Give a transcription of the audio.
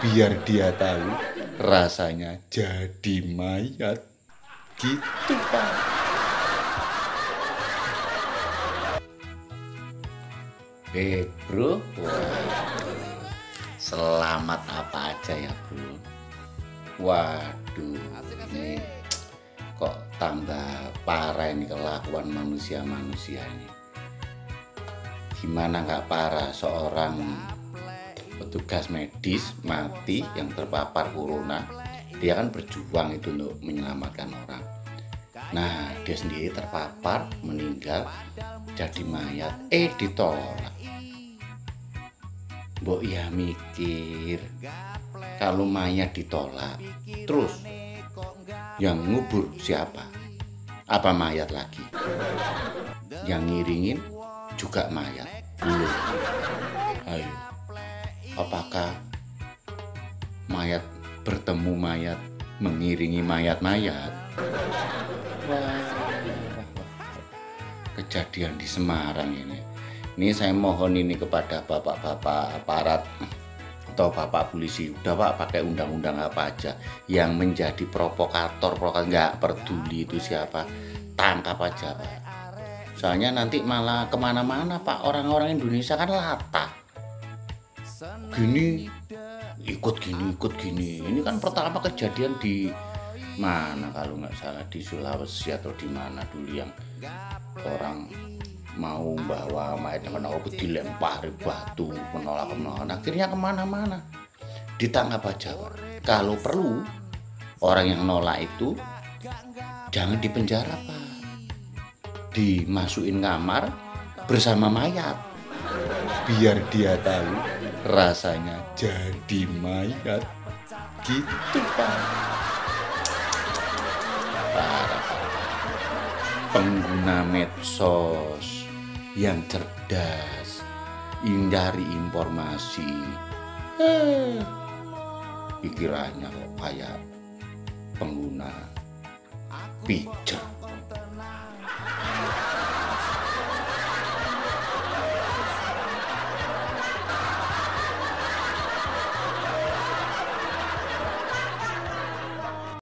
biar dia tahu rasanya jadi mayat gitu pak Eh bro, selamat apa aja ya bro? Waduh, ini kok tambah parah ini kelakuan manusia-manusia ini. Gimana nggak parah seorang petugas medis mati yang terpapar corona? Dia kan berjuang itu untuk menyelamatkan orang. Nah, dia sendiri terpapar, meninggal, jadi mayat, eh ditolak Mbok ya mikir kalau mayat ditolak terus yang ngubur siapa? Apa mayat lagi? Yang ngiringin juga mayat. Ayo. Apakah mayat bertemu mayat mengiringi mayat-mayat? Kejadian di Semarang ini. Ini saya mohon ini kepada bapak-bapak aparat atau bapak polisi. Udah pak pakai undang-undang apa aja yang menjadi provokator provokator. Nggak peduli itu siapa. Tangkap aja pak. Soalnya nanti malah ke mana-mana pak. Orang-orang Indonesia kan latah gini ikut gini ikut gini. Ini kan pertama kejadian di mana kalau nggak salah di Sulawesi atau di mana dulu yang orang mau bawa mayat kena obat dilempari batu menolak menolak. Akhirnya ke mana-mana. Ditangkap aja kalau perlu orang yang nolak itu jangan dipenjara pak. Dimasukin kamar bersama mayat biar dia tahu rasanya jadi mayat gitu pak parah pengguna medsos yang cerdas, hindari informasi. Eh, pikirannya kok kayak pengguna pijat.